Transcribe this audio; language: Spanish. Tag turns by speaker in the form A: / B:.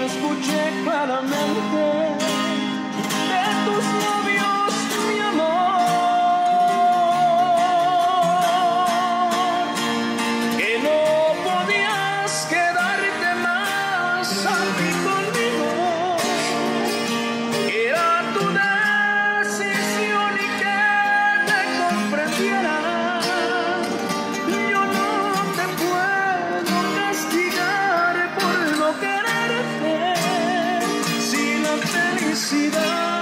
A: lo escuché claramente. De tus labios, mi amor, que no podías quedarte más felicidad.